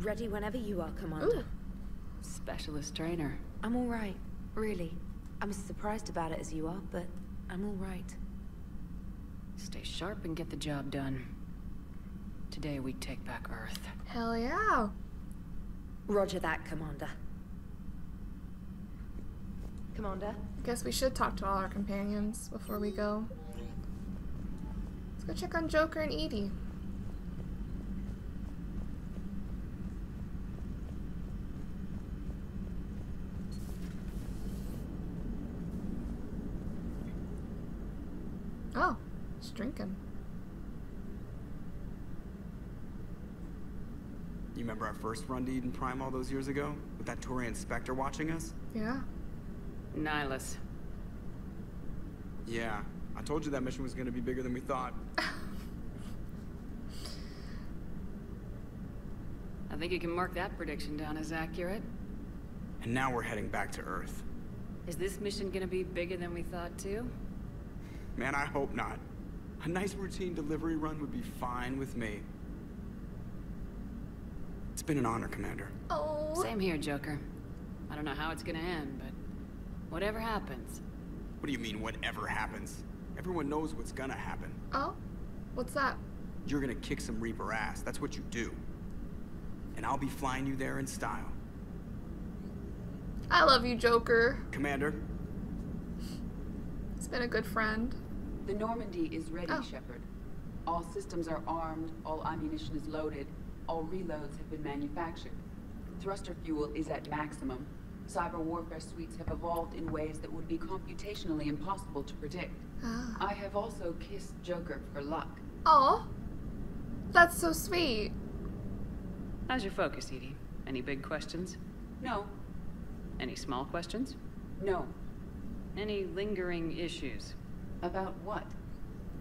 Ready whenever you are, Commander. Ooh. Specialist trainer. I'm all right, really. I'm as surprised about it as you are, but I'm all right. Stay sharp and get the job done. Today we take back Earth. Hell yeah. Roger that, Commander. Commander? I guess we should talk to all our companions before we go. Let's go check on Joker and EDI. Oh, he's drinking. You remember our first run to Eden Prime all those years ago? With that Turian Spectre watching us? Yeah. Nihlus. Yeah. I told you that mission was gonna be bigger than we thought. I think you can mark that prediction down as accurate. And now we're heading back to Earth. Is this mission gonna be bigger than we thought too? Man, I hope not. A nice routine delivery run would be fine with me. It's been an honor, Commander. Oh. Same here, Joker. I don't know how it's gonna end, but whatever happens, What do you mean, whatever happens? Everyone knows what's gonna happen. Oh? What's that? You're gonna kick some Reaper ass. That's what you do. And I'll be flying you there in style. I love you, Joker. Commander, He's been a good friend. The Normandy is ready, Oh. Shepard. All systems are armed, all ammunition is loaded, all reloads have been manufactured. Thruster fuel is at maximum. Cyber warfare suites have evolved in ways that would be computationally impossible to predict. Ah. I have also kissed Joker for luck. Oh. That's so sweet. how's your focus, EDI? Any big questions? No, Any small questions? no. Any lingering issues? About what?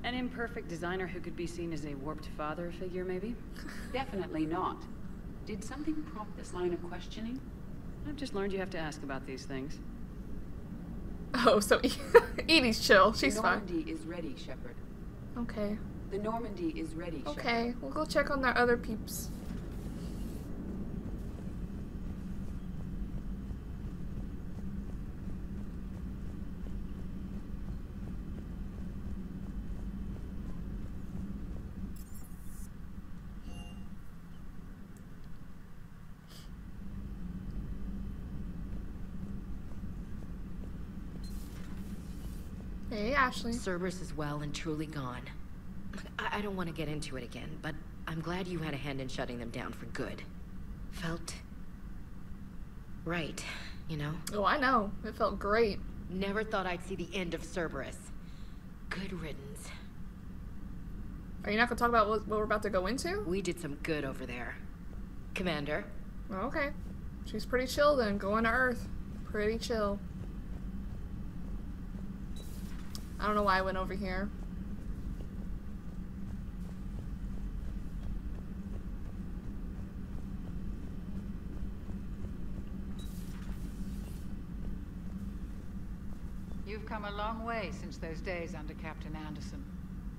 An imperfect designer who could be seen as a warped father figure, maybe? Definitely not. Did something prompt this line of questioning? I've just learned you have to ask about these things. Oh, so EDI's chill. She's the fine. Normandy is ready, Shepard. Okay. The Normandy is ready, Shepard. Okay. We'll go check on their other peeps. Hey, Ashley. Cerberus is well and truly gone. I, I don't want to get into it again, but I'm glad you had a hand in shutting them down for good. Felt right, you know? Oh, I know. It felt great. Never thought I'd see the end of Cerberus. Good riddance. Are you not gonna talk about what, what we're about to go into? We did some good over there. Commander, okay. She's pretty chill then. Going to Earth. Pretty chill. I don't know why I went over here. You've come a long way since those days under Captain Anderson.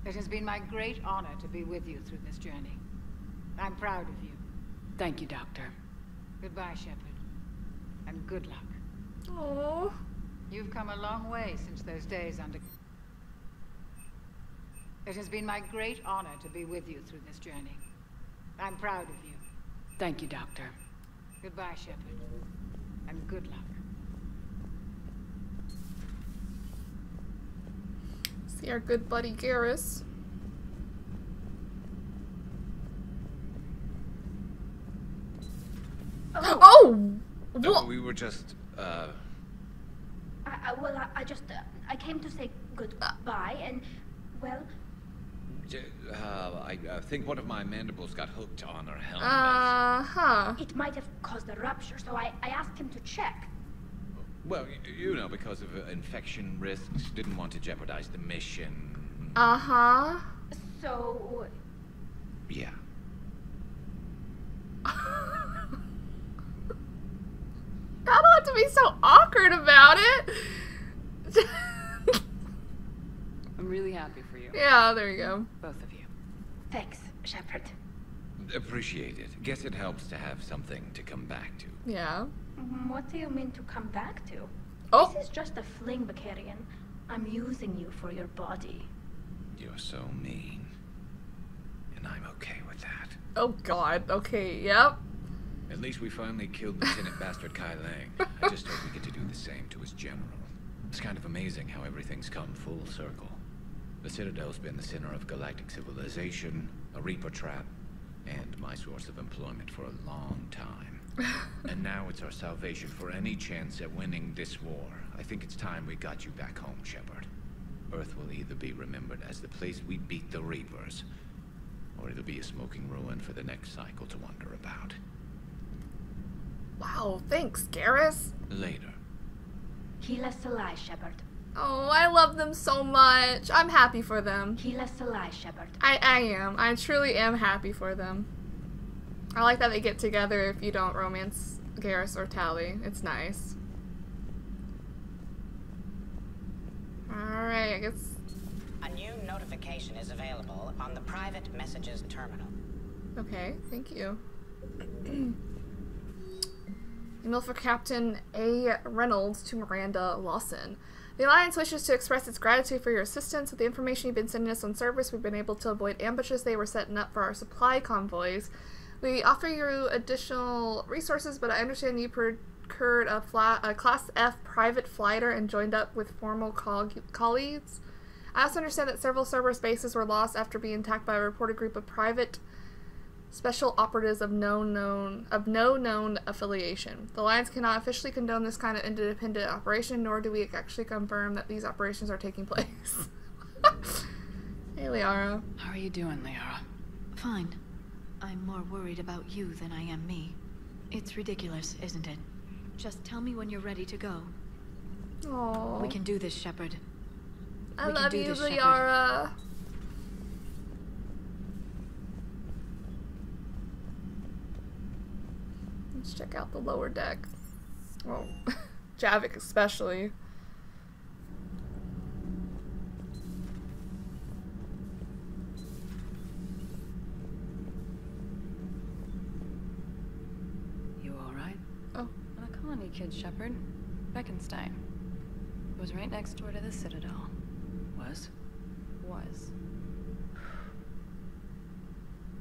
It has been my great honor to be with you through this journey. I'm proud of you. Thank you, Doctor. Goodbye, Shepard. And good luck. Oh. You've come a long way since those days under... It has been my great honor to be with you through this journey. I'm proud of you. Thank you, Doctor. Goodbye, Shepard. And good luck. See our good buddy Garrus. Oh! No, we were just, uh, I, I, well, I, I just, uh, I came to say goodbye, and, well, j- uh, I uh, think one of my mandibles got hooked on her helmet. Uh huh. it might have caused a rupture, so I, I asked him to check. well, y- you know, because of uh, infection risks, didn't want to jeopardize the mission. Uh huh. So, Yeah. I don't have to be so awkward about it. I'm really happy for you. Yeah, there you go. Both of you. thanks, Shepard. appreciate it. Guess it helps to have something to come back to. Yeah. Mm, What do you mean to come back to? Oh. This is just a fling, Vakarian. I'm using you for your body. You're so mean. And I'm okay with that. Oh god. Okay, yep. At least we finally killed Lieutenant Bastard Kai Lang. I just hope we get to do the same to his general. It's kind of amazing how everything's come full circle. The Citadel's been the center of galactic civilization, a Reaper trap, and my source of employment for a long time. and now it's our salvation for any chance at winning this war. I think it's time we got you back home, Shepard. Earth will either be remembered as the place we beat the Reapers, or it'll be a smoking ruin for the next cycle to wonder about. Wow, thanks, Garrus. Later. Keelah se'lai, Shepard. Oh, I love them so much. I'm happy for them. Keelah se'lai, Shepard. I, I am. I truly am happy for them. I like that they get together if you don't romance Garrus or Tali. It's nice. Alright, I guess. A new notification is available on the private messages terminal. Okay, thank you. Email for Captain A. Reynolds to Miranda Lawson. The Alliance wishes to express its gratitude for your assistance. With the information you've been sending us on service, we've been able to avoid ambushes they were setting up for our supply convoys. We offer you additional resources, but I understand you procured a, a Class F private flighter and joined up with formal col- colleagues. I also understand that several Cerberus bases were lost after being attacked by a reported group of private special operatives of no known of no known affiliation. The Alliance cannot officially condone this kind of independent operation, nor do we actually confirm that these operations are taking place. hey, Liara. How are you doing, Liara? Fine. I'm more worried about you than I am me. It's ridiculous, isn't it? Just tell me when you're ready to go. Aww. We can do this, Shepard. I we love you, this. Liara. Let's check out the lower deck. Well, Javik especially. You alright? Oh. I'm a colony kid, Shepard. Bekenstein. It was right next door to the Citadel. Was? Was.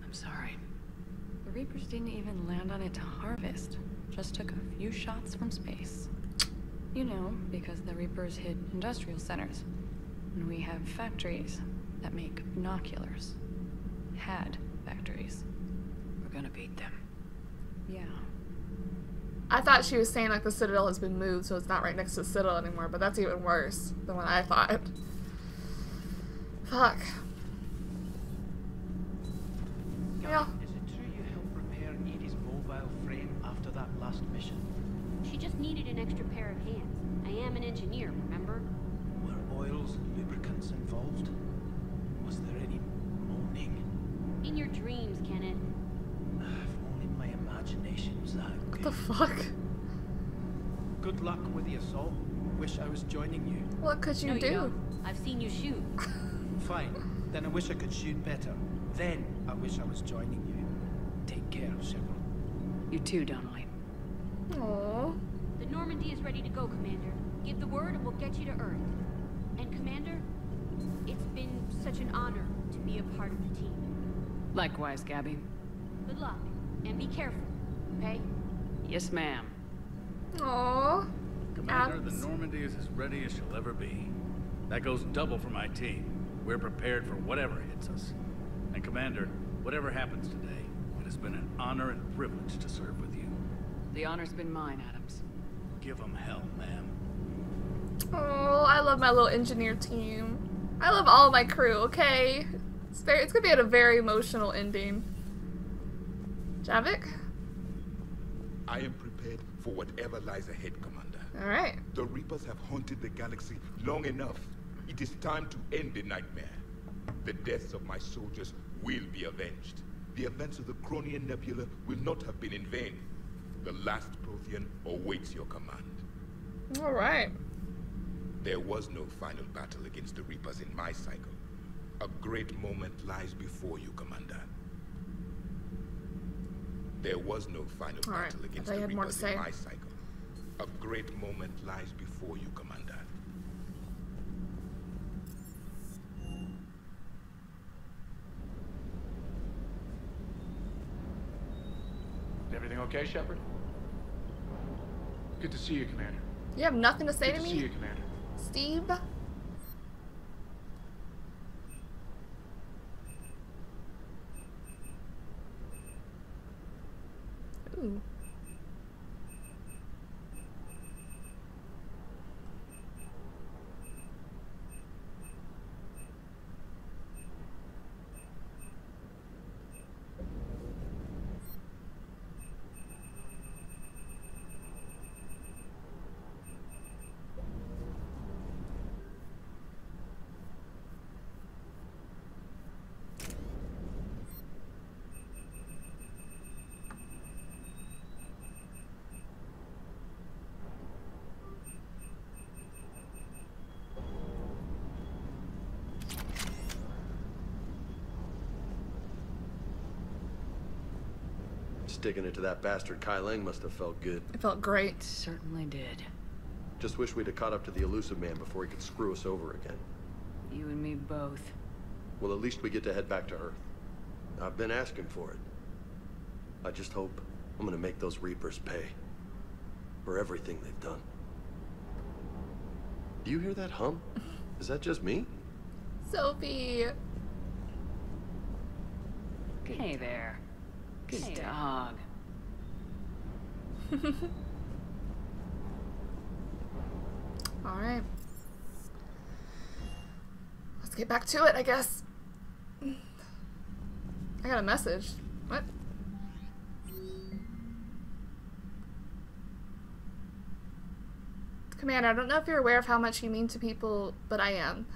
I'm sorry. The Reapers didn't even land on it to harvest. Just took a few shots from space. You know, because the Reapers hit industrial centers. And we have factories that make binoculars. Had factories. We're gonna beat them. Yeah. I thought she was saying like the Citadel has been moved, so it's not right next to the Citadel anymore, but that's even worse than what I thought. Fuck. Yeah. After last mission? She just needed an extra pair of hands. I am an engineer, remember? Were oils and lubricants involved? Was there any moaning? In your dreams, Kenneth. If only my imagination was that What the fuck? Good luck with the assault. Wish I was joining you. What could you no, do? You don't. I've seen you shoot. Fine. Then I wish I could shoot better. Then I wish I was joining you. Take care, Shepard. You too, Donnelly. Aww. The Normandy is ready to go, Commander. Give the word and we'll get you to Earth. And Commander, it's been such an honor to be a part of the team. Likewise, Gabby. Good luck, and be careful, okay? Yes, ma'am. Aww. Commander, the Normandy is as ready as she'll ever be. That goes double for my team. We're prepared for whatever hits us. And Commander, whatever happens today, it has been an honor and privilege to serve with you. The honor's been mine, Adams. Give them hell, ma'am. Oh, I love my little engineer team. I love all my crew, okay? It's very it's gonna be at a very emotional ending. Javik? I am prepared for whatever lies ahead, Commander. Alright. The Reapers have haunted the galaxy long enough. It is time to end the nightmare. The deaths of my soldiers will be avenged. The events of the Cronian Nebula will not have been in vain. The last Prothean awaits your command. Alright. There was no final battle against the Reapers in my cycle. A great moment lies before you, Commander. There was no final All right, battle I against the had more to Reapers in my cycle. A great moment lies before you, Commander. Everything okay, Shepard? Good to see you, Commander. You have nothing to say Good to to me? see you, Commander. Steve? Ooh. Sticking it to that bastard Kai Lang must have felt good. It felt great. Certainly did. Just wish we'd have caught up to the Illusive man before he could screw us over again. You and me both. Well, at least we get to head back to Earth. I've been asking for it. I just hope I'm gonna make those Reapers pay. For everything they've done. Do you hear that hum? Is that just me? Sophie. Hey there. Good dog. All right. Let's get back to it, I guess. I got a message. What? Commander, I don't know if you're aware of how much you mean to people, but I am.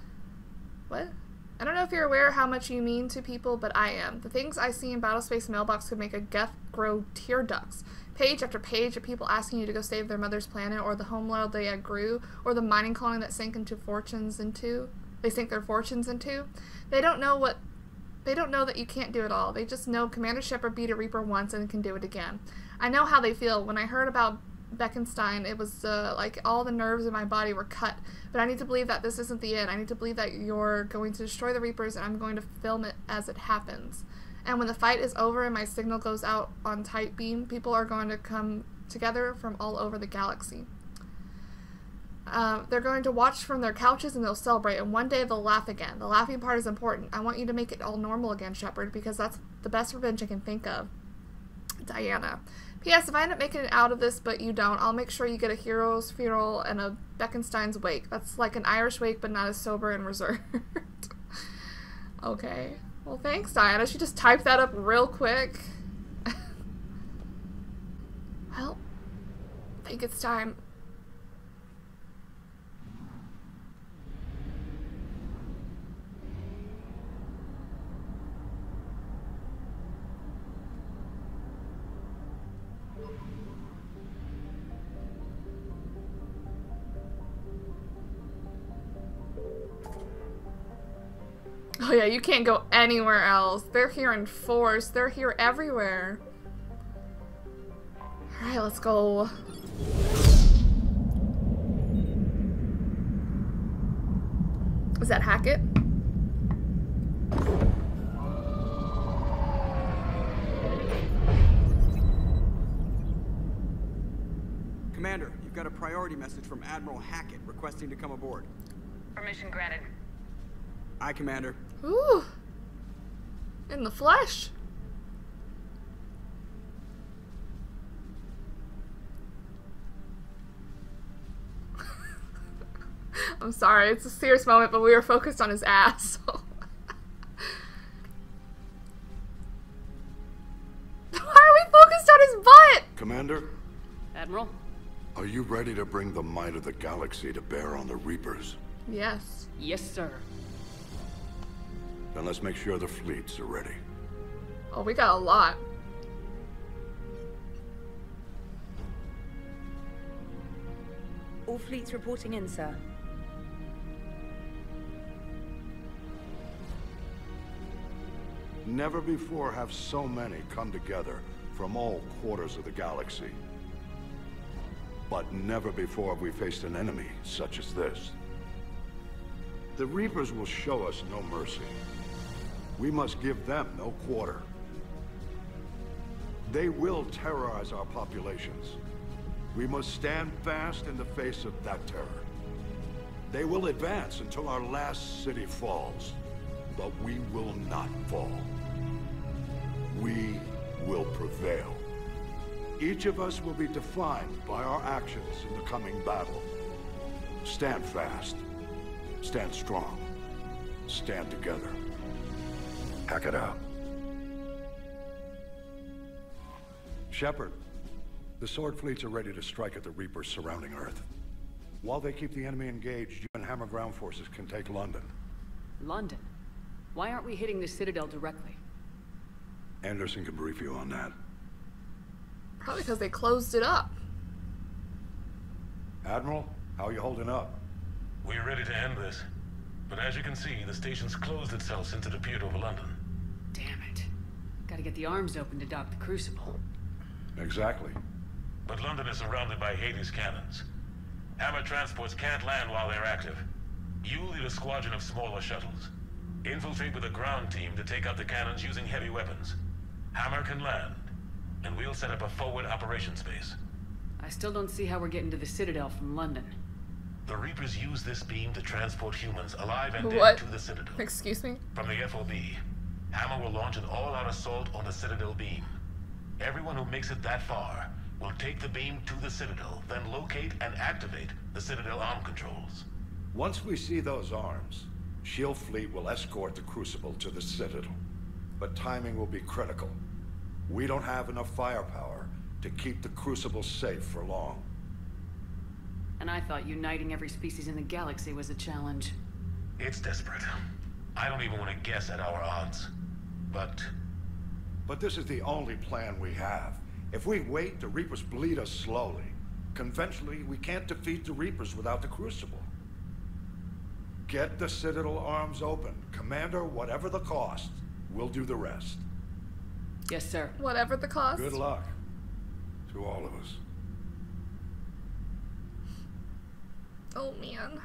What? I don't know if you're aware how much you mean to people, but I am. The things I see in Battlespace Mailbox could make a Geth grow tear ducts. Page after page of people asking you to go save their mother's planet, or the homeworld they grew, or the mining colony that sank into fortunes into. They sink their fortunes into. They don't know what. They don't know that you can't do it all. They just know Commander Shepard beat a Reaper once and can do it again. I know how they feel. When I heard about Bekenstein, it was uh, like all the nerves in my body were cut. But I need to believe that this isn't the end. I need to believe that you're going to destroy the Reapers and I'm going to film it as it happens. And when the fight is over and my signal goes out on tight beam, people are going to come together from all over the galaxy. Uh, they're going to watch from their couches and they'll celebrate, and one day they'll laugh again. The laughing part is important. I want you to make it all normal again, Shepard, because that's the best revenge I can think of. Diana. P.S. If I end up making it out of this, but you don't, I'll make sure you get a hero's funeral and a Bekenstein's wake. That's like an Irish wake, but not as sober and reserved. okay. Well, thanks, Diana. She just typed that up real quick. well, I think it's time. Yeah, you can't go anywhere else. They're here in force. They're here everywhere. Alright, let's go. Is that Hackett? Commander, you've got a priority message from Admiral Hackett requesting to come aboard. Permission granted. Aye, Commander. Ooh. In the flesh. I'm sorry, it's a serious moment, but we were focused on his ass. so- Why are we focused on his butt? Commander, Admiral? are you ready to bring the might of the galaxy to bear on the Reapers? Yes. Yes, sir. Then let's make sure the fleets are ready. Oh, we got a lot. All fleets reporting in, sir. Never before have so many come together from all quarters of the galaxy. But never before have we faced an enemy such as this. The Reapers will show us no mercy. We must give them no quarter. They will terrorize our populations. We must stand fast in the face of that terror. They will advance until our last city falls, but we will not fall. We will prevail. Each of us will be defined by our actions in the coming battle. Stand fast. Stand strong. Stand together. Hackett out. Shepard, the Sword fleets are ready to strike at the Reapers surrounding Earth. While they keep the enemy engaged, you and Hammer ground forces can take London. London? Why aren't we hitting the Citadel directly? Anderson can brief you on that. Probably because they closed it up. Admiral, how are you holding up? We're ready to end this. But as you can see, the station's closed itself since it appeared over London. Damn. Gotta get the arms open to dock the Crucible. Exactly. But London is surrounded by Hades cannons. Hammer transports can't land while they're active. You lead a squadron of smaller shuttles. Infiltrate with a ground team to take out the cannons using heavy weapons. Hammer can land, and we'll set up a forward operations base. I still don't see how we're getting to the Citadel from London. The Reapers use this beam to transport humans, alive and What? dead, to the Citadel. Excuse me? From the FOB, Hammer will launch an all-out assault on the Citadel beam. Everyone who makes it that far will take the beam to the Citadel, then locate and activate the Citadel arm controls. Once we see those arms, Shield Fleet will escort the Crucible to the Citadel. But timing will be critical. We don't have enough firepower to keep the Crucible safe for long. And I thought uniting every species in the galaxy was a challenge. It's desperate. I don't even want to guess at our odds. But... But this is the only plan we have. If we wait, the Reapers bleed us slowly. Conventionally, we can't defeat the Reapers without the Crucible. Get the Citadel arms open. Commander, whatever the cost, we'll do the rest. Yes, sir. Whatever the cost. Good luck. To all of us. Oh man.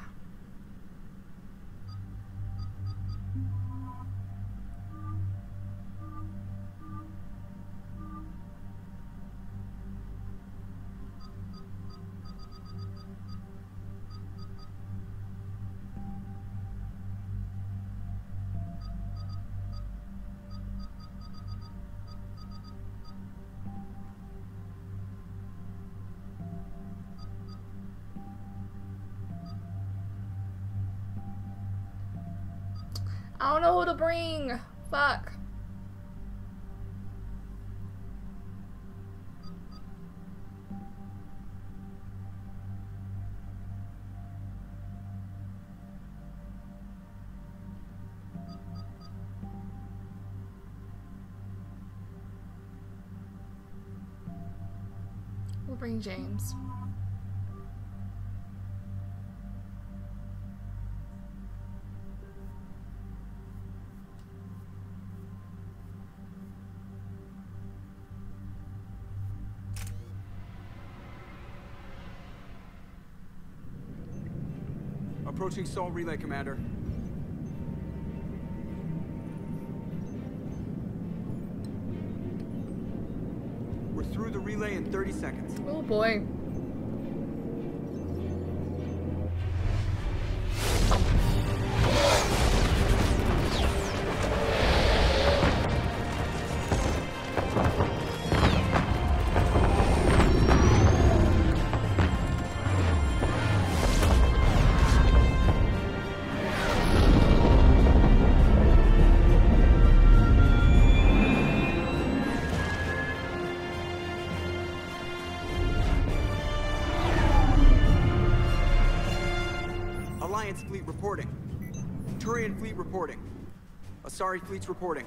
James. Approaching Sol Relay, Commander. 30 seconds. Oh boy. Reporting. Asari fleets reporting.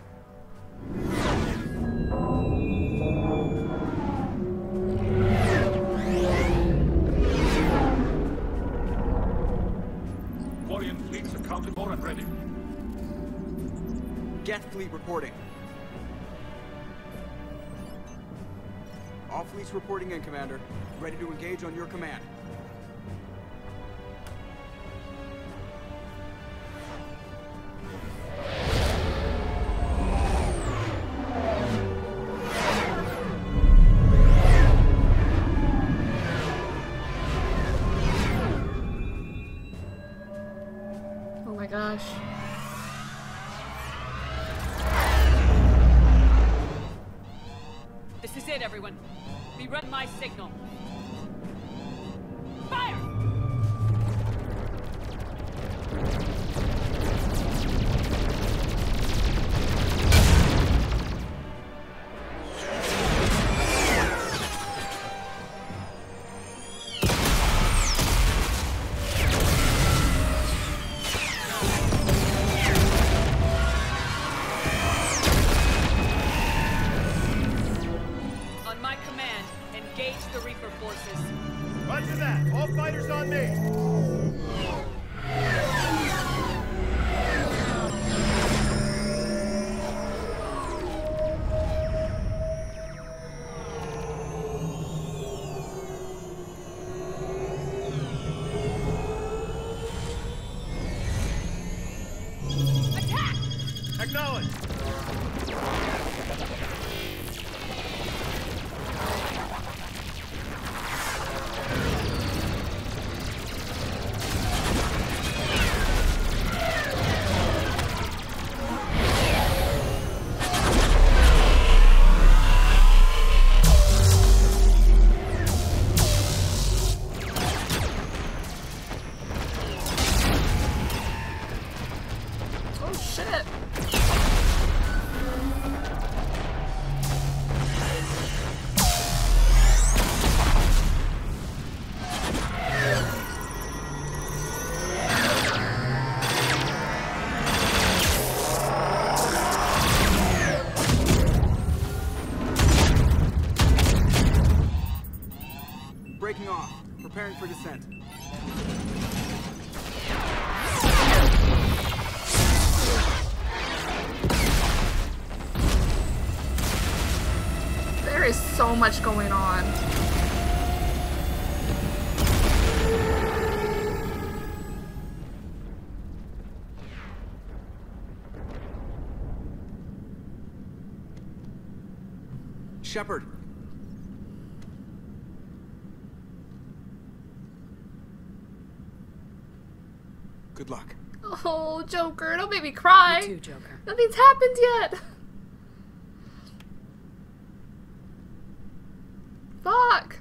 Quarian fleets accounted for and ready. Geth fleet reporting. All fleets reporting in, Commander. Ready to engage on your command. Shepard. Good luck. Oh, Joker, don't make me cry. You too, Joker. Nothing's happened yet. Fuck.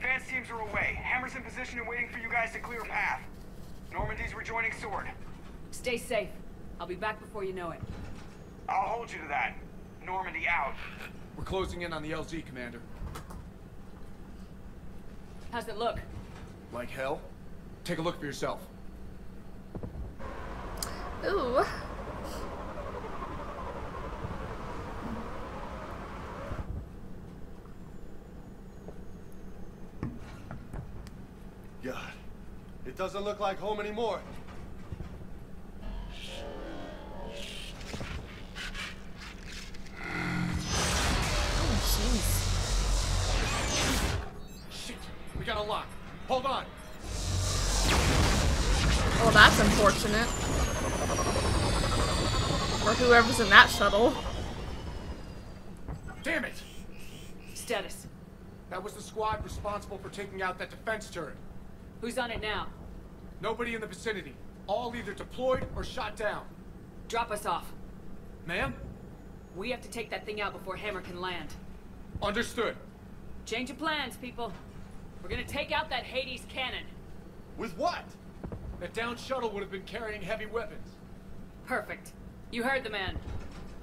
Advanced teams are away. Hammer's in position and waiting for you guys to clear a path. Normandy's rejoining Sword. Stay safe. I'll be back before you know it. I'll hold you to that. Normandy out. We're closing in on the LZ, Commander. How's it look? Like hell? Take a look for yourself. Ooh. Doesn't look like home anymore. Oh. Shit! We got a lock. Hold on. Well, that's unfortunate. Or whoever's in that shuttle. Damn it! Status. That was the squad responsible for taking out that defense turret. Who's on it now? Nobody in the vicinity. All either deployed or shot down. Drop us off. Ma'am? We have to take that thing out before Hammer can land. Understood. Change of plans, people. We're gonna take out that Hades cannon. With what? That down shuttle would have been carrying heavy weapons. Perfect. You heard the man.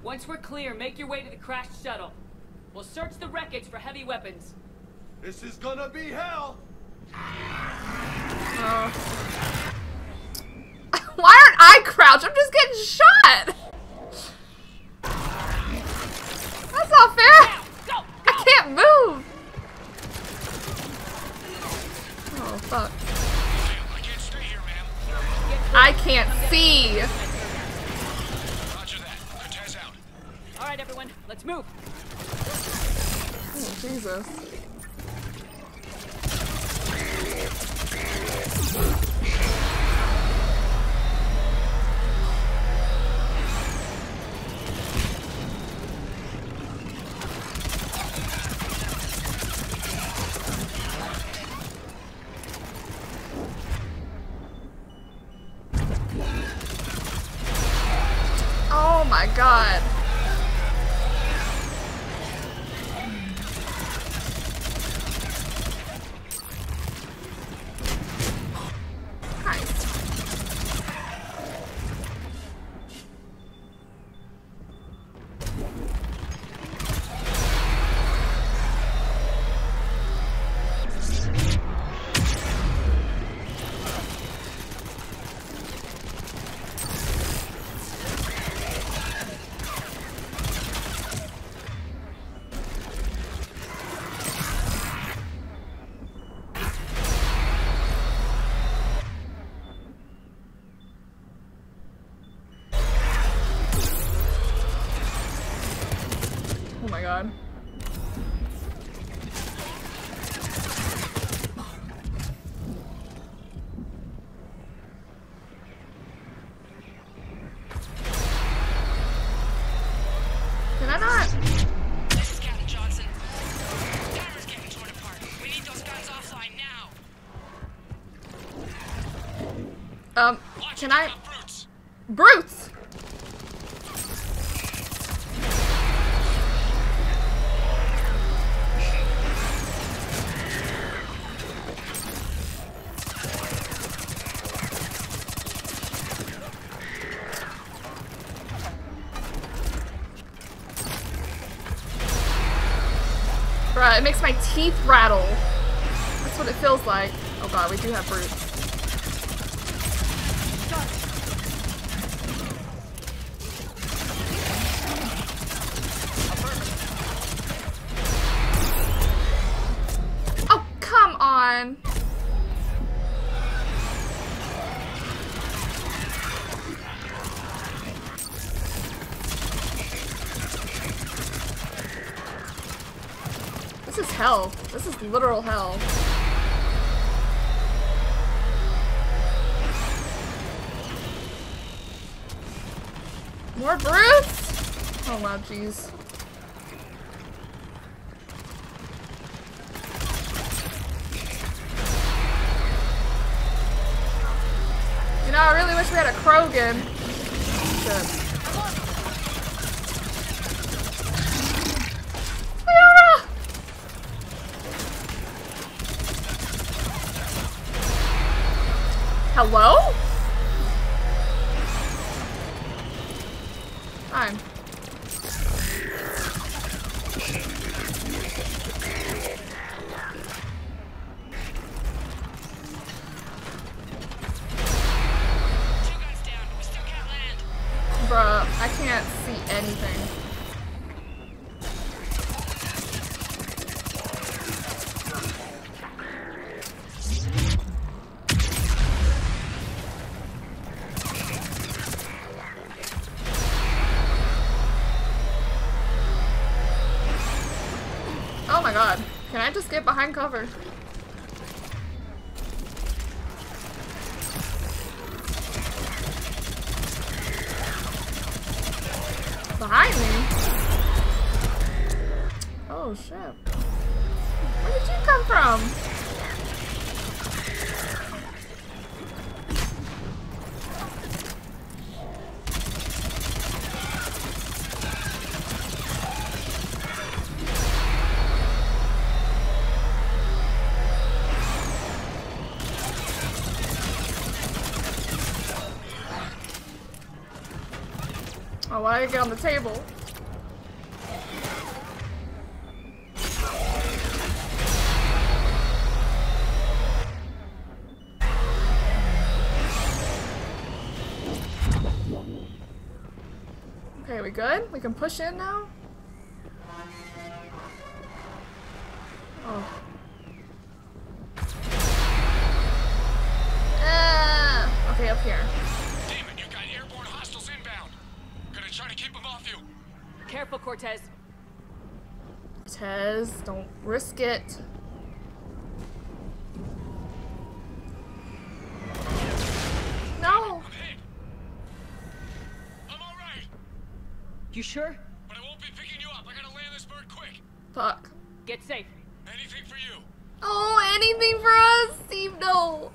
Once we're clear, make your way to the crashed shuttle. We'll search the wreckage for heavy weapons. This is gonna be hell. Oh. Why aren't I crouched? I'm just getting shot. That's not fair. I can't move. Oh. Fuck. I can't see. All right, everyone, let's move. Oh, Jesus. Can I? Brutes! Bruh, it makes my teeth rattle. That's what it feels like. Oh god, we do have brutes. Literal hell. More brutes? Oh wow, jeez. You know, I really wish we had a Krogan. Shit. Behind cover? Why I get on the table? Okay, we good? We can push in now? Cortez. Tez, don't risk it. No. You sure? But I won't be picking you up. I gotta land this bird quick. Fuck. Get safe. Anything for you. Oh, anything for us, Steve? No.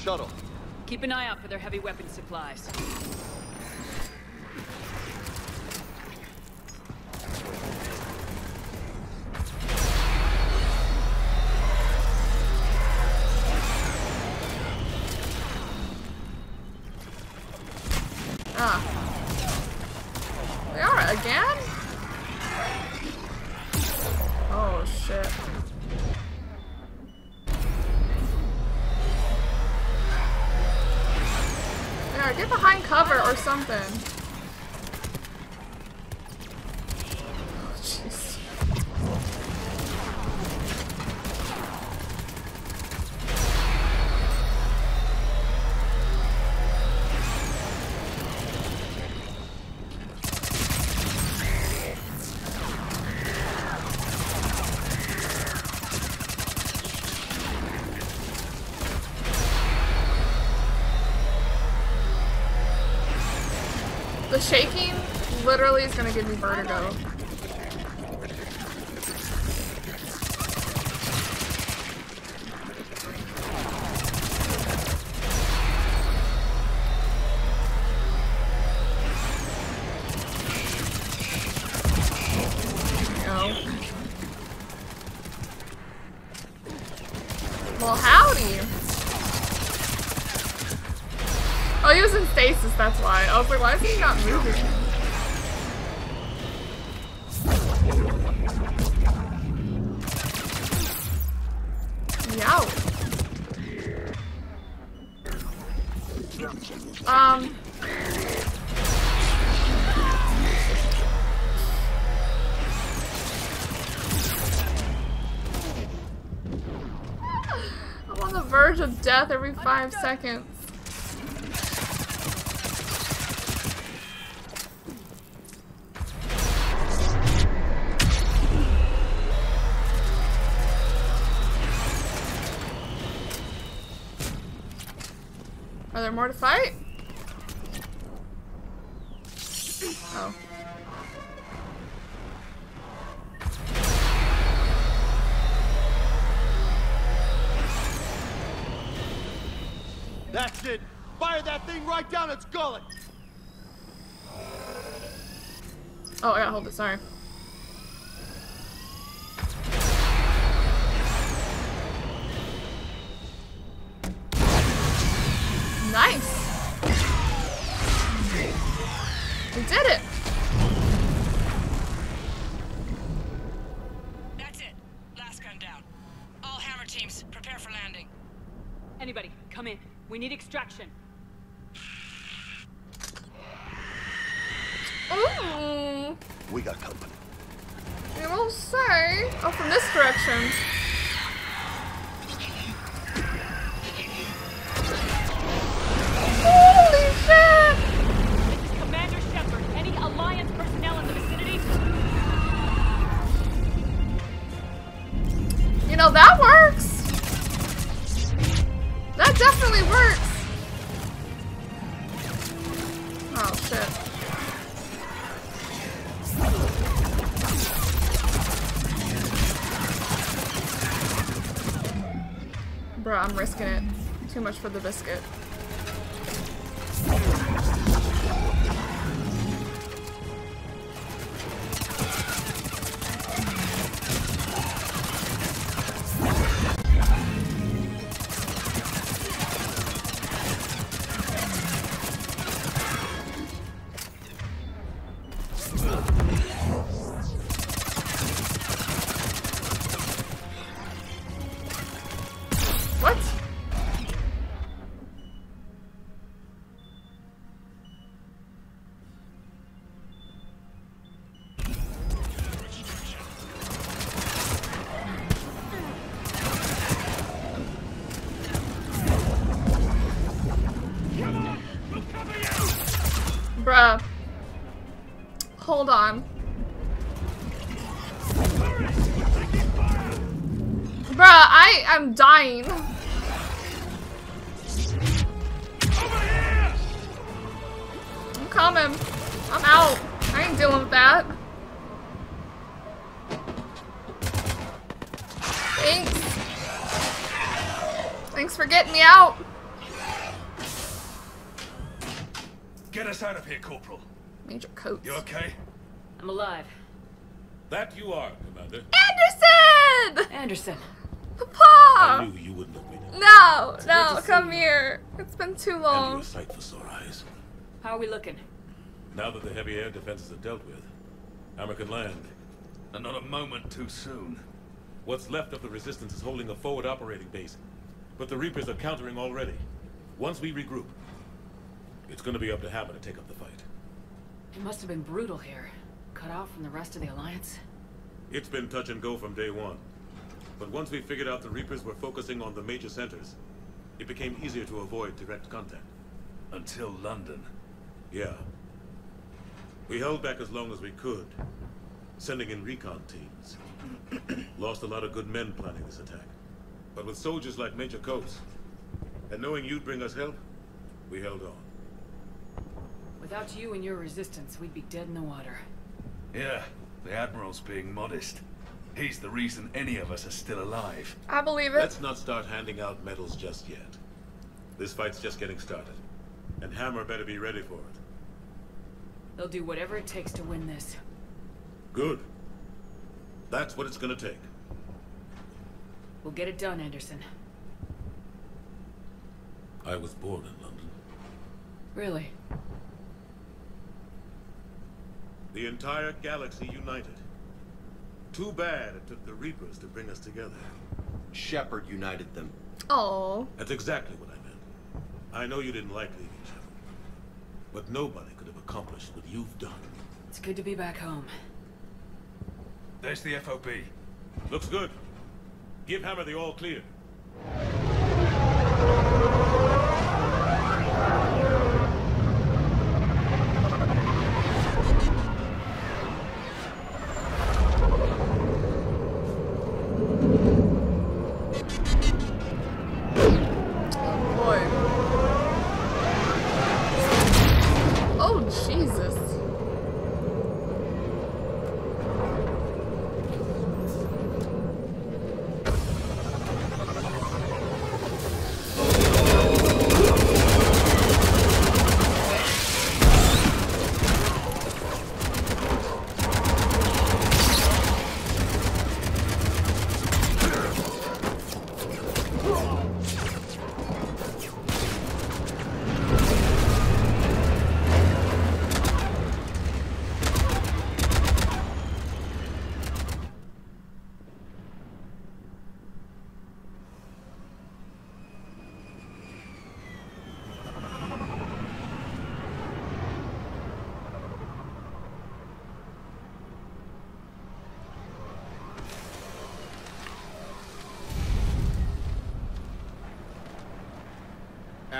Shuttle. Keep an eye out for their heavy weapon supplies. Literally is gonna give me vertigo. Well, howdy. Oh, he was in stasis, that's why. I was like, why is he not moving? Yow. Um. I'm on the verge of death every five seconds. Are there more to fight? Oh. That's it. Fire that thing right down its gullet. Oh, I gotta hold it, sorry. Bruh, I'm risking it. Too much for the biscuit. Major Coates. You okay? I'm alive. That you are, Commander. Anderson! Anderson. Papa! I knew you wouldn't let me down. No, It's no, good to see come you. here. It's been too And long. you're a sight for sore eyes. How are we looking? Now that the heavy air defenses are dealt with, Hammer can land. And not a moment too soon. What's left of the Resistance is holding a forward operating base. But the Reapers are countering already. Once we regroup, it's gonna be up to Hammer to take up the fight. It must have been brutal here. Cut off from the rest of the Alliance. It's been touch and go from day one. But once we figured out the Reapers were focusing on the major centers, it became easier to avoid direct contact. Until London. Yeah. We held back as long as we could, sending in recon teams. Lost a lot of good men planning this attack. But with soldiers like Major Coates, and knowing you'd bring us help, we held on. Without you and your resistance, we'd be dead in the water. Yeah, the Admiral's being modest. He's the reason any of us are still alive. I believe it. Let's not start handing out medals just yet. This fight's just getting started. And Hammer better be ready for it. They'll do whatever it takes to win this. Good. That's what it's gonna take. We'll get it done, Anderson. I was born in London. Really? The entire galaxy united. Too bad it took the Reapers to bring us together. Shepard united them. Oh. That's exactly what I meant. I know you didn't like leaving Shepard. But nobody could have accomplished what you've done. It's good to be back home. There's the FOB. Looks good. Give Hammer the all clear.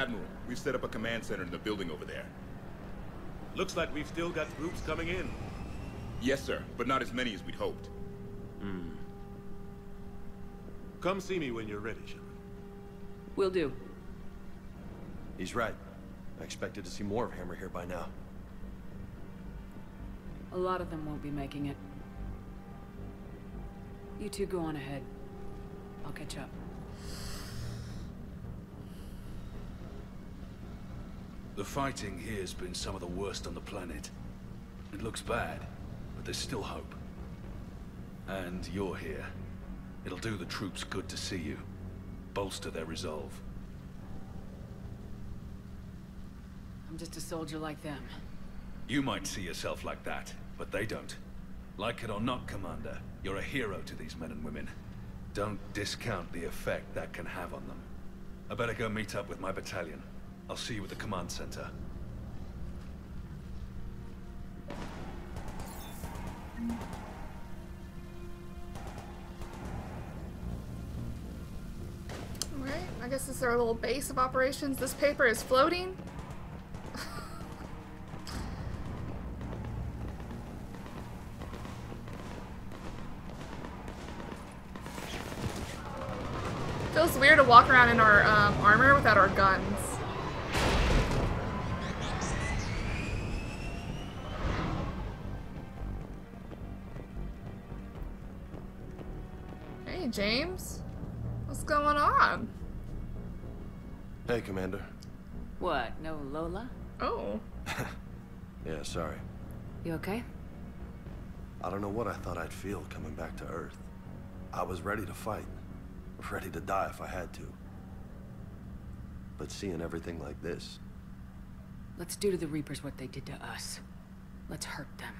Admiral, we've set up a command center in the building over there. Looks like we've still got groups coming in. Yes, sir, but not as many as we'd hoped. Hmm. Come see me when you're ready, Shepard. Will do. He's right. I expected to see more of Hammer here by now. A lot of them won't be making it. You two go on ahead. I'll catch up. The fighting here's been some of the worst on the planet. It looks bad, but there's still hope. And you're here. It'll do the troops good to see you. Bolster their resolve. I'm just a soldier like them. You might see yourself like that, but they don't. Like it or not, Commander, you're a hero to these men and women. Don't discount the effect that can have on them. I better go meet up with my battalion. I'll see you at the command center. Alright, I guess this is our little base of operations. This paper is floating. Feels weird to walk around in our um, armor without our guns. James. What's going on? Hey, Commander. What, no Lola? Oh. Yeah, sorry. You okay? I don't know what I thought I'd feel coming back to Earth. I was ready to fight. Ready to die if I had to. But seeing everything like this, Let's do to the Reapers what they did to us. Let's hurt them.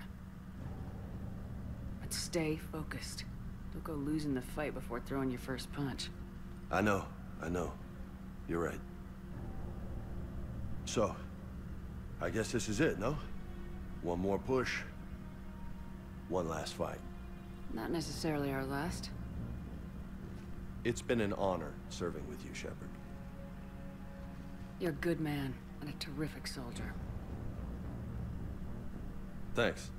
But stay focused. Don't go losing the fight before throwing your first punch. I know, I know. You're right. So, I guess this is it, no? One more push. One last fight. Not necessarily our last. It's been an honor serving with you, Shepard. You're a good man and a terrific soldier. Thanks.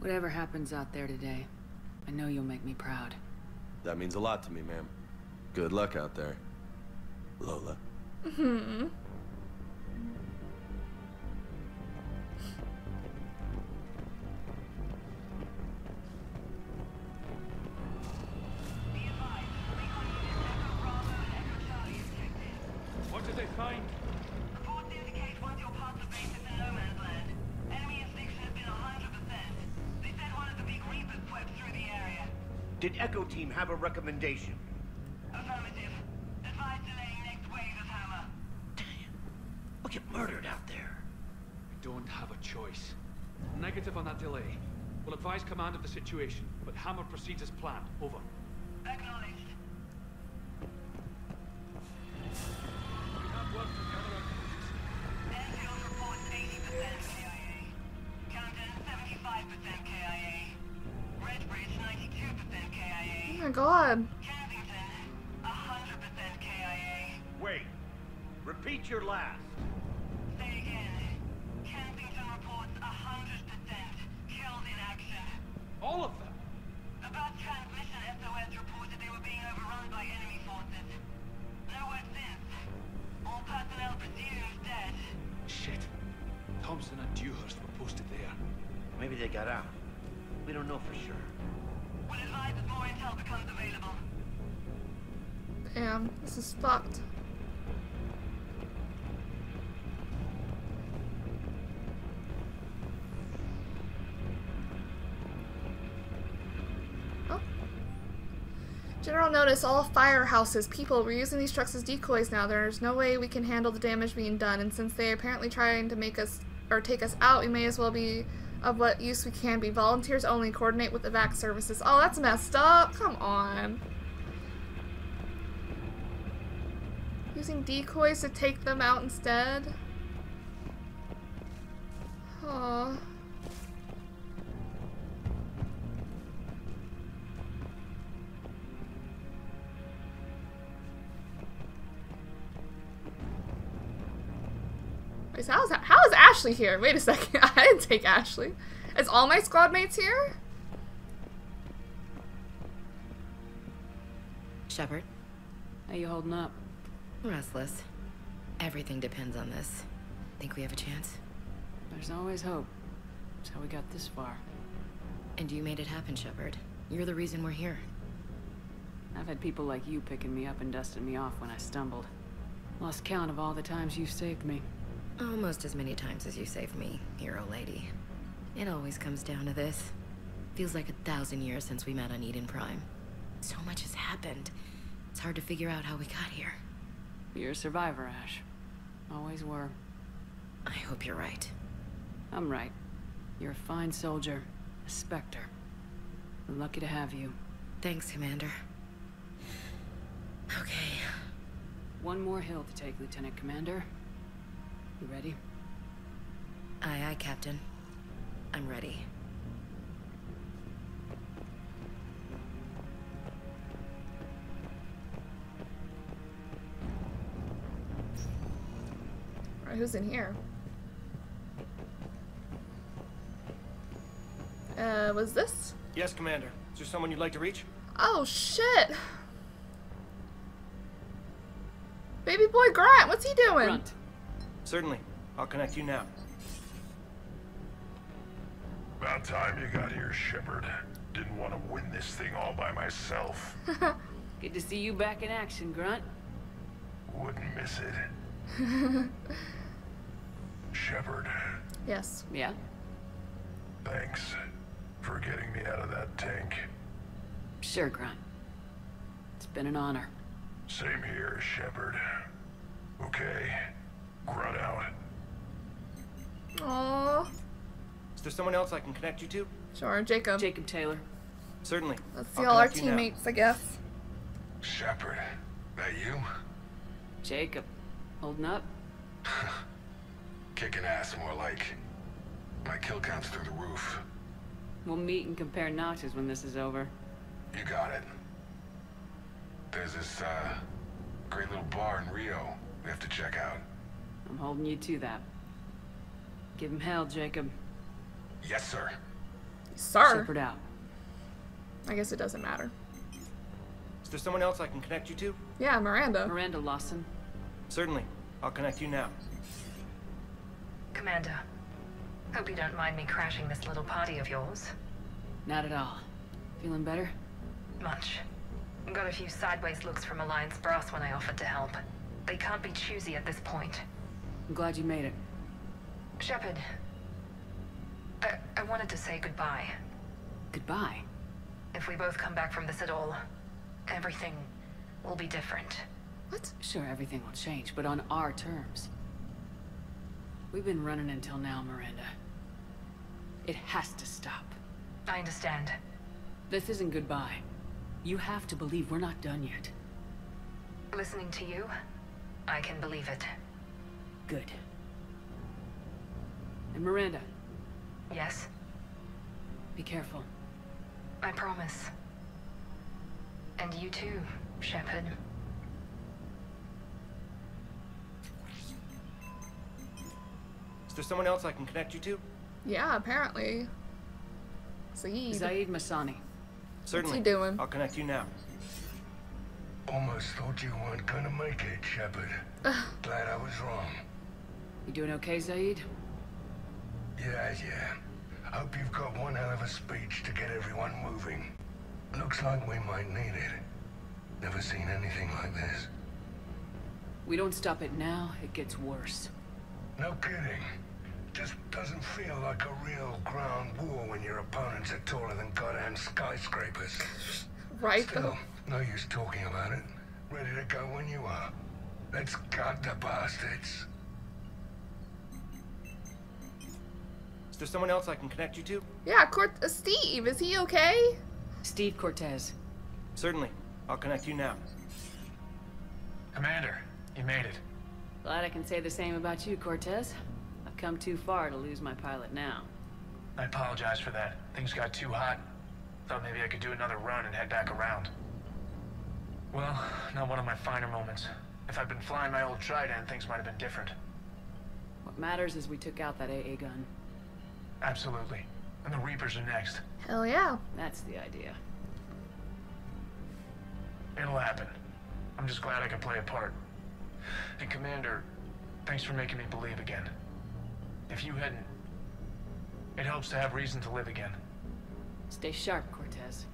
Whatever happens out there today, I know you'll make me proud. That means a lot to me, ma'am. Good luck out there. Lola. Hmm. Have a recommendation? We'll get murdered out there. We don't have a choice. Negative on that delay. We'll advise command of the situation, but Hammer proceeds as planned. Over. They got out. We don't know for sure. We'll advise as more intel becomes available. Damn, this is fucked. Oh. General notice all firehouses, people, we're using these trucks as decoys now. There's no way we can handle the damage being done, and since they're apparently trying to make us or take us out, we may as well be of what use we can be. Volunteers only coordinate with the VAC services. Oh, that's messed up. Come on. Using decoys to take them out instead? Aw. Ashley here? Wait a second. I didn't take Ashley. Is all my squad mates here? Shepard, How you holding up? restless. Everything depends on this. Think we have a chance? There's always hope. That's how we got this far. And you made it happen, Shepard. You're the reason we're here. I've had people like you picking me up and dusting me off when I stumbled. Lost count of all the times you saved me. Almost as many times as you saved me, hero lady. It always comes down to this. Feels like a thousand years since we met on Eden Prime. So much has happened. It's hard to figure out how we got here. You're a survivor, Ash. Always were. I hope you're right. I'm right. You're a fine soldier. A Spectre. We're lucky to have you. Thanks, Commander. Okay. One more hill to take, Lieutenant Commander. You ready? Aye, aye, Captain. I'm ready. Alright, who's in here? Uh, was this? Yes, Commander. Is there someone you'd like to reach? Oh, shit! Baby boy Grant, what's he doing? Grunt. Certainly. I'll connect you now. About time you got here, Shepard. Didn't want to win this thing all by myself. Good to see you back in action, Grunt. Wouldn't miss it. Shepard, yes. Yeah? thanks for getting me out of that tank. Sure, Grunt. It's been an honor. Same here, Shepard. Okay, grunt out. Aww. Is there someone else I can connect you to? Sure, Jacob. Jacob Taylor. Certainly. Let's see I'll all our connect you now. teammates, I guess. Shepard, that you? Jacob. Holding up? Kicking ass more like. My kill count's through the roof. We'll meet and compare notches when this is over. You got it. There's this, uh, great little bar in Rio we have to check out. I'm holding you to that. Give him hell, Jacob. Yes, sir. Sir. Shepard out. I guess it doesn't matter. Is there someone else I can connect you to? Yeah, Miranda. Miranda Lawson. Certainly. I'll connect you now. Commander, hope you don't mind me crashing this little party of yours. Not at all. Feeling better? Much. Got a few sideways looks from Alliance brass when I offered to help. They can't be choosy at this point. I'm glad you made it. Shepard, I, I wanted to say goodbye. Goodbye. If we both come back from this at all, everything will be different. What? Sure, everything will change, but on our terms. We've been running until now, Miranda. It has to stop. I understand. This isn't goodbye. You have to believe we're not done yet. Listening to you, I can believe it. Good. And Miranda, Yes, be careful. I promise. And you too, Shepard. Is there someone else I can connect you to? Yeah, apparently. Zaeed. Zaeed Massani. Certainly. What's he doing? I'll connect you now. Almost thought you weren't gonna make it, Shepard. Glad I was wrong. You doing okay, Zaeed? Yeah, yeah. Hope you've got one hell of a speech to get everyone moving. Looks like we might need it. Never seen anything like this. We don't stop it now, it gets worse. No kidding. Just doesn't feel like a real ground war when your opponents are taller than goddamn skyscrapers. Right, Still, no use talking about it. Ready to go when you are. Let's gut the bastards. Is there someone else I can connect you to? Yeah, Cort uh, Steve, is he okay? Steve Cortez. Certainly. I'll connect you now. Commander, you made it. Glad I can say the same about you, Cortez. I've come too far to lose my pilot now. I apologize for that. Things got too hot. Thought maybe I could do another run and head back around. Well, not one of my finer moments. If I'd been flying my old Trident, things might have been different. What matters is we took out that AA gun. Absolutely. And the Reapers are next. Hell yeah. That's the idea. It'll happen. I'm just glad I could play a part. And Commander, thanks for making me believe again. If you hadn't, it helps to have reason to live again. Stay sharp, Cortez.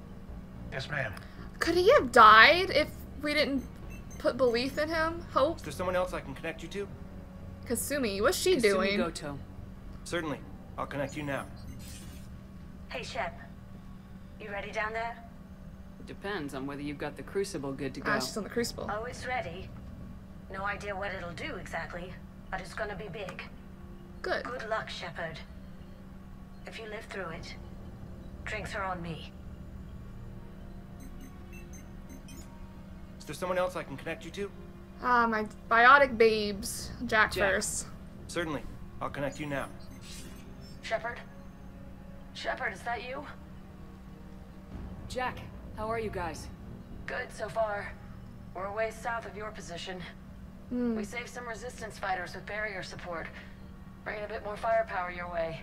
Yes, ma'am. Could he have died if we didn't put belief in him? Hope? Is there someone else I can connect you to? Kasumi, what's she Kasumi doing? Goto. Certainly. I'll connect you now. Hey, Shep. You ready down there? Depends on whether you've got the crucible good to go. Ah, she's on the crucible. Oh, it's ready. No idea what it'll do exactly, but it's gonna be big. Good. Good luck, Shepard. If you live through it, drinks are on me. Is there someone else I can connect you to? Ah, my biotic babes. Jack, Jack. first. Certainly. I'll connect you now. Shepard? Shepard, is that you? Jack, how are you guys? Good so far. We're a ways south of your position. Hmm. We saved some resistance fighters with barrier support. Bringing a bit more firepower your way.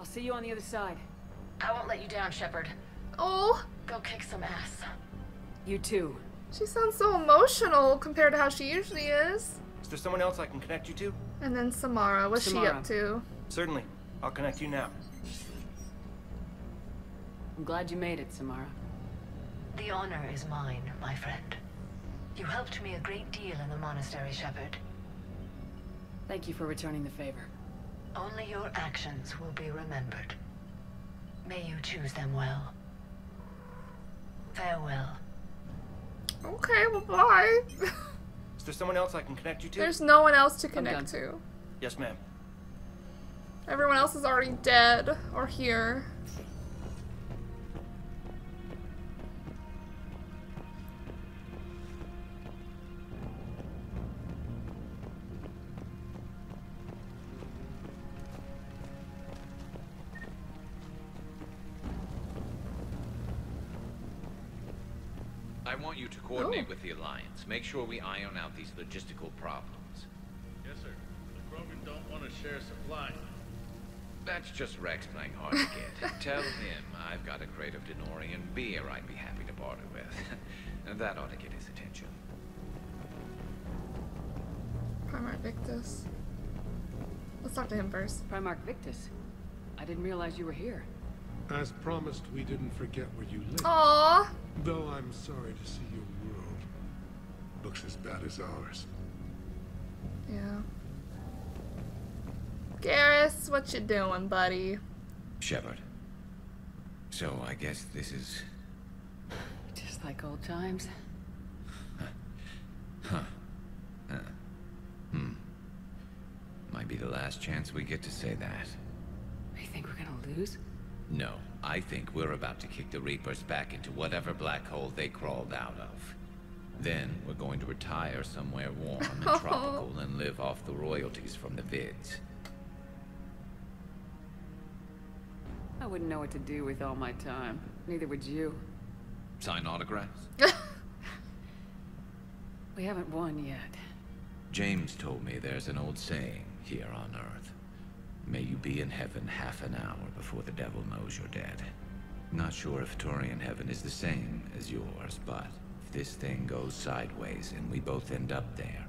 I'll see you on the other side. I won't let you down, Shepard. Oh, Go kick some ass. You too. She sounds so emotional compared to how she usually is. Is there someone else I can connect you to? And then Samara, what's she up to? Certainly. I'll connect you now. I'm glad you made it, Samara. The honor is mine, my friend. You helped me a great deal in the monastery, Shepard. Thank you for returning the favor. Only your actions will be remembered. May you choose them well. Farewell. Okay, well, bye. Is there someone else I can connect you to? There's no one else to connect to. Yes, ma'am. Everyone else is already dead or here. I want you to coordinate Oh. with the Alliance. Make sure we iron out these logistical problems. Yes, sir. The Krogan don't want to share supplies. That's just Rex playing hard to get. Tell him I've got a crate of Denorian beer I'd be happy to barter with. and that ought to get his attention. Primarch Victus. Let's talk to him first. Primarch Victus. I didn't realize you were here. As promised, we didn't forget where you live. Aww. Though I'm sorry to see your world looks as bad as ours. Yeah. Garrus, what you doing, buddy? Shepard. So I guess this is... Just like old times. Huh. Huh. Hmm. Might be the last chance we get to say that. You think we're gonna lose? No, I think we're about to kick the Reapers back into whatever black hole they crawled out of. Then we're going to retire somewhere warm and tropical and live off the royalties from the vids. I wouldn't know what to do with all my time. Neither would you. Sign autographs? We haven't won yet. James told me there's an old saying here on Earth. May you be in heaven half an hour before the devil knows you're dead. Not sure if Turian heaven is the same as yours, but if this thing goes sideways and we both end up there,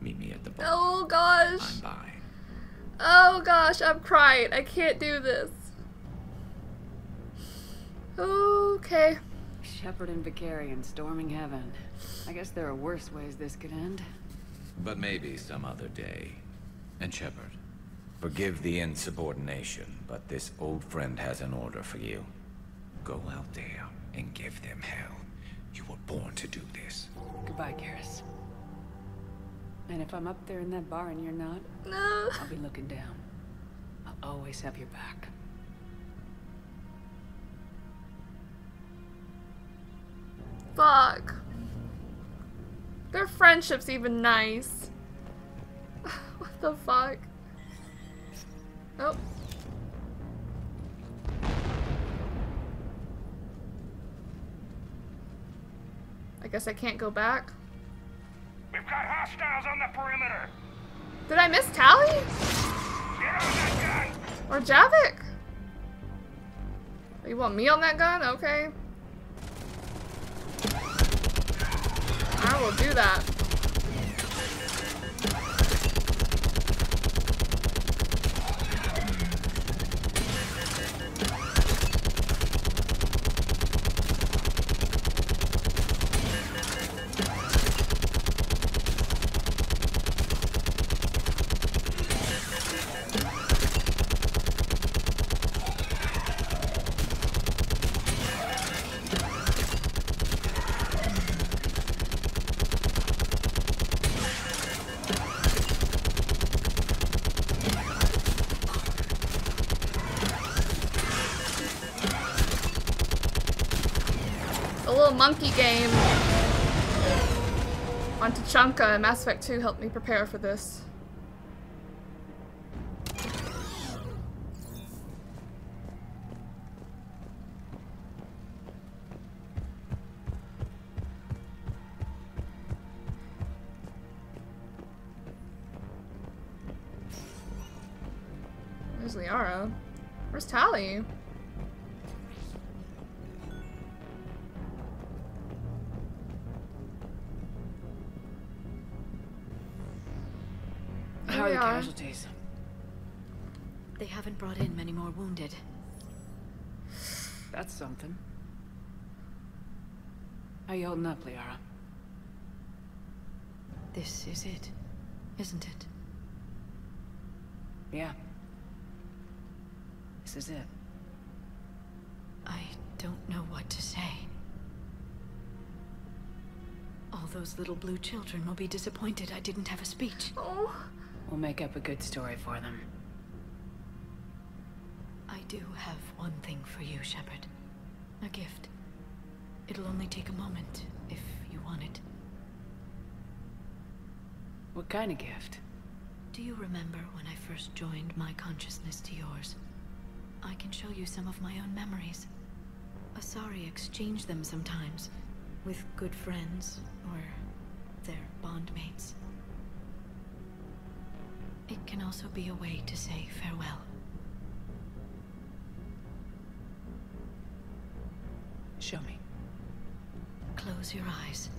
meet me at the bar. Oh gosh. I'm buying. Oh gosh, I'm crying. I can't do this. Okay. Shepard and Vakarian storming heaven. I guess there are worse ways this could end. But maybe some other day. And Shepard, forgive the insubordination, but this old friend has an order for you. Go out there and give them hell. You were born to do this. Goodbye, Garrus. And if I'm up there in that bar and you're not, no. I'll be looking down. I'll always have your back. Fuck. Their friendship's even nice. what the fuck? Oh. I guess I can't go back. We've got hostiles on the perimeter. Did I miss Tali? Get on that gun. Or Javik? Oh, you want me on that gun? Okay. I will do that. Game on Tachanka and Mass Effect 2 helped me prepare for this. Wounded. That's something. How you holding up, Liara? This is it, isn't it? Yeah. This is it. I don't know what to say. All those little blue children will be disappointed I didn't have a speech. Oh. We'll make up a good story for them. I do have one thing for you, Shepard. A gift. It'll only take a moment, if you want it. What kind of gift? Do you remember when I first joined my consciousness to yours? I can show you some of my own memories. Asari exchange them sometimes, with good friends, or their bondmates. It can also be a way to say farewell. Close your eyes.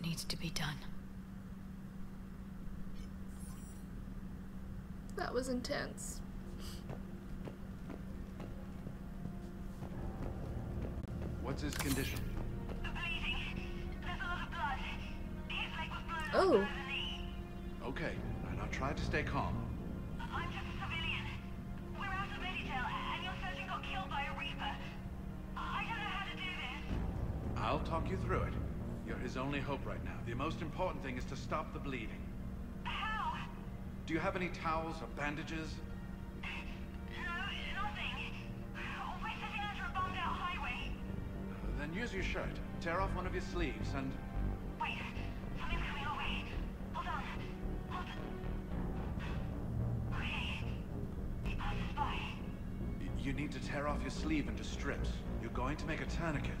What needs to be done. That was intense. What's his condition? Oh. Okay, and I'll try to stay calm. I'm just a civilian. We're out of medi-gel, and your surgeon got killed by a Reaper. I don't know how to do this. I'll talk you through it. You're his only hope right now. The most important thing is to stop the bleeding. How? Do you have any towels or bandages? No, nothing. We're a bombed-out highway. Uh, then use your shirt. Tear off one of your sleeves and... Wait, something's coming our way. Hold on. Hold Okay. It passes by. You need to tear off your sleeve into strips. You're going to make a tourniquet.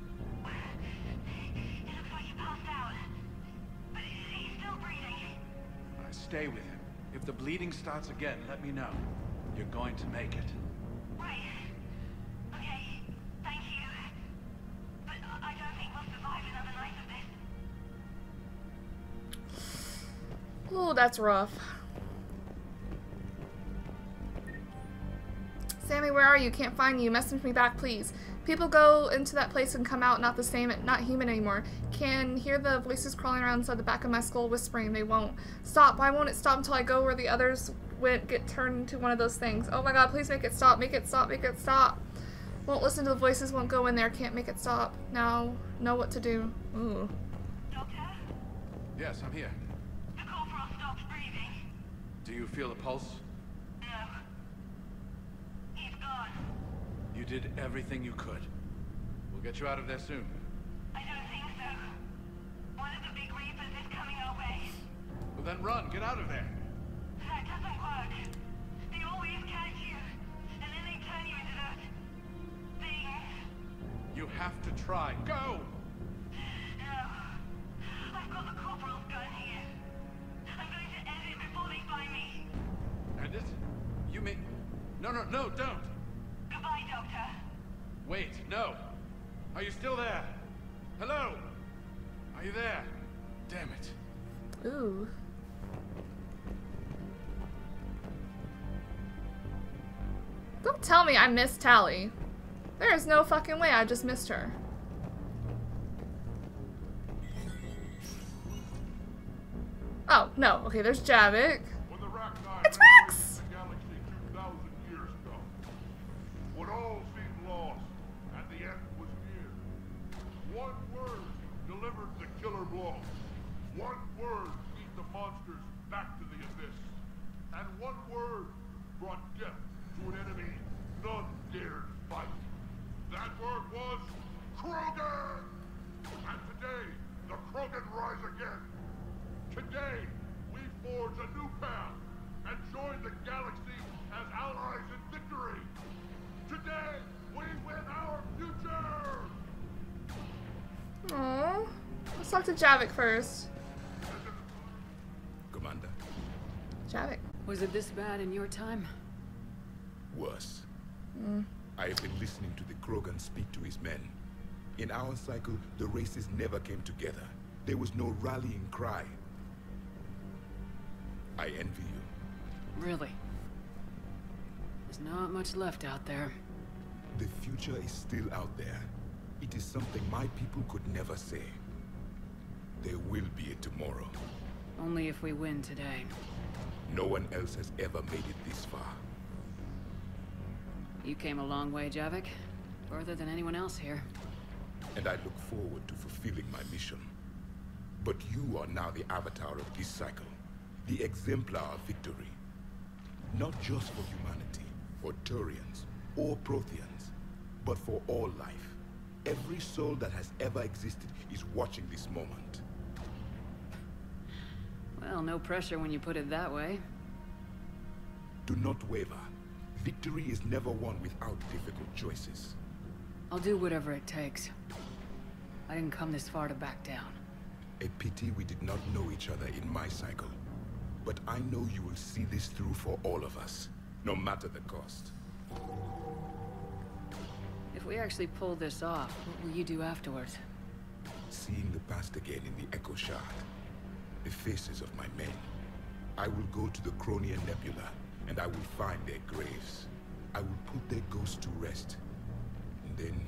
stay with him. If the bleeding starts again, let me know. You're going to make it. Right. Okay. Thank you. But I don't think we'll survive another night of this. Oh, that's rough. Sammy, where are you? Can't find you. Message me back, please. People go into that place and come out not the same, not human anymore. Can hear the voices crawling around inside the back of my skull whispering. They won't stop. Why won't it stop until I go where the others went? Get turned into one of those things. Oh my God! Please make it stop. Make it stop. Make it stop. Won't listen to the voices. Won't go in there. Can't make it stop. Now know what to do. Ooh. Yes, I'm here. The corporal stopped breathing. Do you feel the pulse? You did everything you could. We'll get you out of there soon. I don't think so. One of the big reapers is coming our way. Well then run, get out of there. That doesn't work. They always catch you, and then they turn you into that... thing. You have to try. Go! No. I've got the corporal's gun here. I'm going to end it before me. End it? You mean... No, no, no, don't! Wait, no! Are you still there? Hello? Are you there? Damn it. Ooh. Don't tell me I missed Tali. There is no fucking way I just missed her. Oh, no. Okay, there's Javik. Javik first. Commander, Javik. Was it this bad in your time? worse. Mm. I have been listening to the Krogan speak to his men. In our cycle, the races never came together. There was no rallying cry. I envy you. Really? There's not much left out there. The future is still out there. It is something my people could never say. There will be a tomorrow. Only if we win today. No one else has ever made it this far. You came a long way, Javik. Further than anyone else here. And I look forward to fulfilling my mission. But you are now the avatar of this cycle. The exemplar of victory. Not just for humanity, for Turians, or Protheans, but for all life. Every soul that has ever existed is watching this moment. Well, no pressure when you put it that way. Do not waver. Victory is never won without difficult choices. I'll do whatever it takes. I didn't come this far to back down. A pity we did not know each other in my cycle. But I know you will see this through for all of us, no matter the cost. If we actually pull this off, what will you do afterwards? Seeing the past again in the Echo Shard, the faces of my men. I will go to the Cronian Nebula, and I will find their graves. I will put their ghosts to rest, and then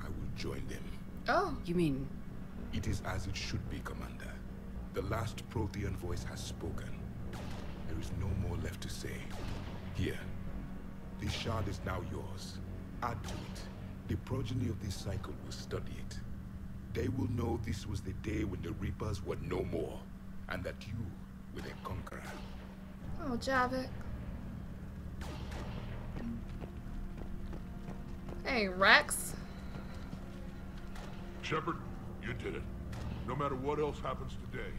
I will join them. Oh. You mean... It is as it should be, Commander. The last Prothean voice has spoken. There is no more left to say. Here. This shard is now yours. Add to it. The progeny of this cycle will study it. They will know this was the day when the Reapers were no more, and that you were their conqueror. Oh, Javik. Hey, Rex. Shepard, you did it. No matter what else happens today,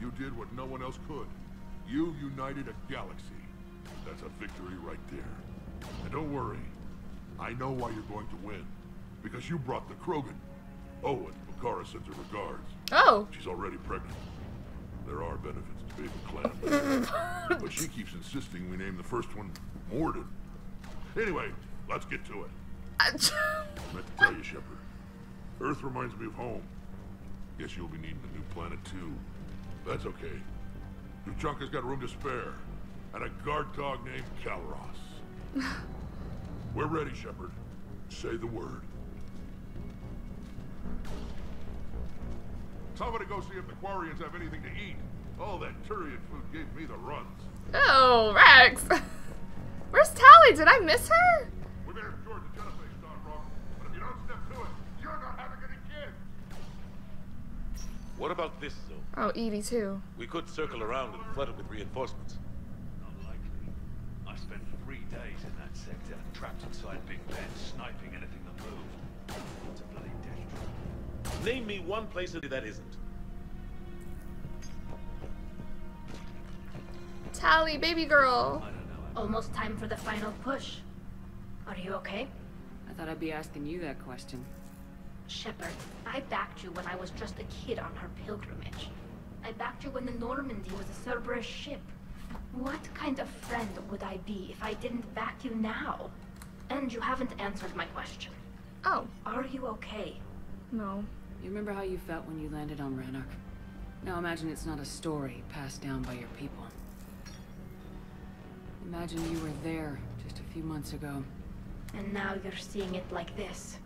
you did what no one else could. You united a galaxy. That's a victory right there. And don't worry. I know why you're going to win. Because you brought the Krogan. Oh, and Bakara sends her regards. Oh. She's already pregnant. There are benefits to being a clan. but she keeps insisting we name the first one Mordin. Anyway, let's get to it. I meant to tell you, Shepard. Earth reminds me of home. Guess you'll be needing a new planet too. That's okay. Tuchanka's got room to spare. And a guard dog named Kalros. We're ready, Shepard. Say the word. Somebody go see if the Quarians have anything to eat. All that Turian food gave me the runs. Oh, Rex. Where's Tali? Did I miss her? We better George the Genesis, Star Rock. But if you don't step to it, you're not having any kids. What about this zone? Oh, EDI too. We could circle around and flood it with reinforcements. Unlikely. I spent three days in that sector, trapped inside Big Ben, sniping anything Name me one place that isn't. Tali, baby girl. Almost time for the final push. Are you okay? I thought I'd be asking you that question. Shepard, I backed you when I was just a kid on her pilgrimage. I backed you when the Normandy was a Cerberus ship. What kind of friend would I be if I didn't back you now? And you haven't answered my question. Oh. Are you okay? No. You remember how you felt when you landed on Rannoch? Now imagine it's not a story passed down by your people. Imagine you were there just a few months ago. And now you're seeing it like this.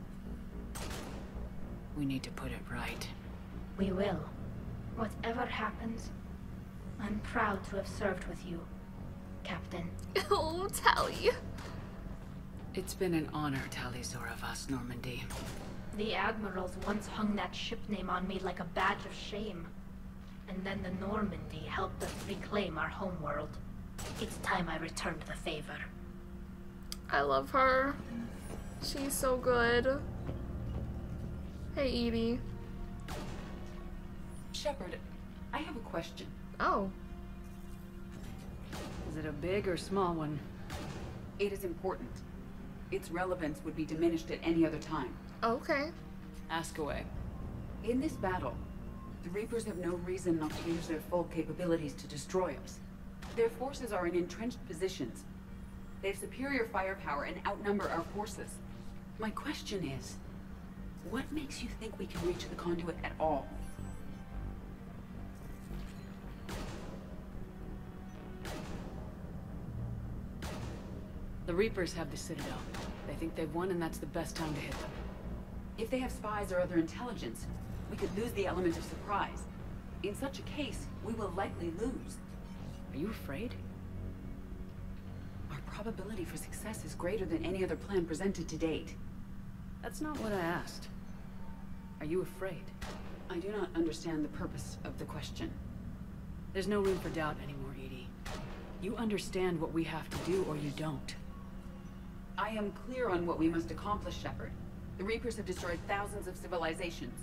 We need to put it right. We will. Whatever happens, I'm proud to have served with you, Captain. Oh, Tali. It's been an honor, Tali'Zorah vas, Normandy. The admirals once hung that ship name on me like a badge of shame. And then the Normandy helped us reclaim our homeworld. It's time I returned the favor. I love her. She's so good. Hey, EDI. Shepard, I have a question. Oh. Is it a big or small one? It is important. Its relevance would be diminished at any other time. Oh, okay. Ask away. In this battle, the Reapers have no reason not to use their full capabilities to destroy us. Their forces are in entrenched positions. They have superior firepower and outnumber our forces. My question is, what makes you think we can reach the conduit at all? The Reapers have the Citadel. They think they've won and that's the best time to hit them. If they have spies or other intelligence, we could lose the element of surprise. In such a case, we will likely lose. Are you afraid? Our probability for success is greater than any other plan presented to date. That's not what I asked. Are you afraid? I do not understand the purpose of the question. There's no room for doubt anymore, EDI. You understand what we have to do or you don't. I am clear on what we must accomplish, Shepard. The Reapers have destroyed thousands of civilizations.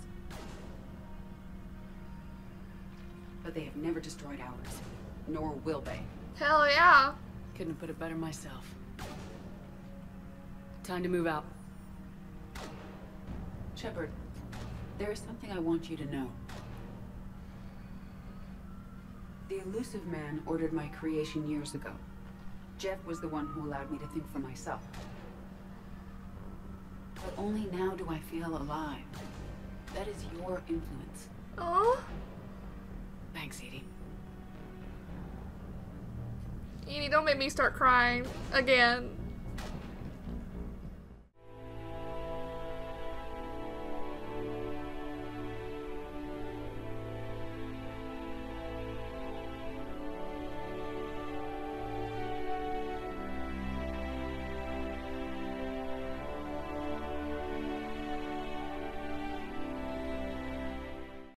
But they have never destroyed ours. Nor will they. Hell yeah. Couldn't have put it better myself. Time to move out. Shepard, there is something I want you to know. The Illusive Man ordered my creation years ago. Jeff was the one who allowed me to think for myself. But only now do I feel alive. That is your influence. Oh. Thanks, EDI. EDI, don't make me start crying again.